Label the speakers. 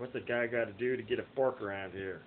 Speaker 1: What's a guy got to do to get a fork around here?